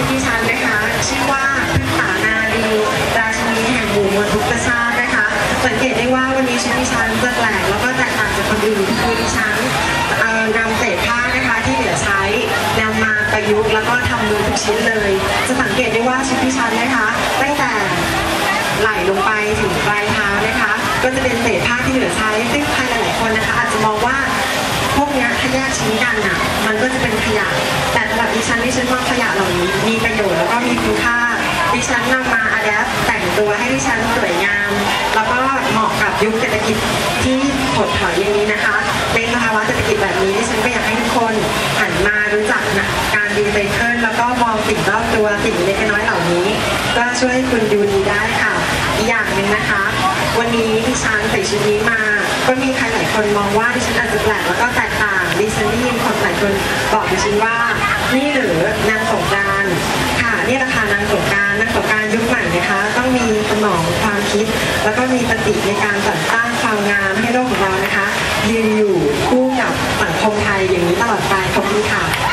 ชุดดิฉันนะคะ ชื่อว่าพึ่งป่านาดีราชินีแห่งหมู่มวลทุกชาตินะคะ สังเกตได้ว่าวันนี้ชุดดิฉันจะแปลกแล้วก็แตกต่างจากคนอื่นคือดิฉันนำเศษผ้านะคะที่เหลือใช้นำมาประยุกต์แล้วก็ทำมือทุกชิ้นเลย จะสังเกตได้ว่าชุดดิฉันนะคะตั้งแต่ไหล่ลงไปถึงปลายเท้านะคะ ก็จะเป็นเศษผ้าที่เหลือใช้ซึ่งใครหลายๆคน แยกชิ้นกันอะ มันก็จะเป็นขยะ แต่สำหรับดิฉันดิฉันว่าขยะเหล่านี้มีประโยชน์แล้วก็มีคุณค่า ดิฉันนำมา adapt แต่งตัวให้ดิฉันสวยงาม แล้วก็เหมาะกับยุคเศรษฐกิจที่ถดถอยอย่างนี้นะคะในสภาวะเศรษฐกิจแบบนี้ดิฉันก็อยากให้ทุกคนหันมารู้จักนะการรีไซเคิลแล้วก็มองสิ่งรอบตัวสิ่งเล็กน้อยเหล่านี้ ก็ช่วยคุณดูดีได้ค่ะอีกอย่างหนึ่งนะคะ วันนี้ดิฉันใส่ชุดนี้มา ก็มีใครหลายคนมองว่าดิฉันอาจจะแปลกแล้วก็แตกต่าง ดิฉันได้ยินคนหลายคนบอกดิฉันว่า นี่หรือนางสงการค่ะนี่ราคานางสงการนางสงการยุคใหม่นะคะ ต้องมีสมองความคิด แล้วก็มีปฏิในการสรรสร้างความงามให้โลกของเรานะคะยืนอยู่คู่กับสังคมไทยอย่างนี้ตลอดไปขอบคุณค่ะ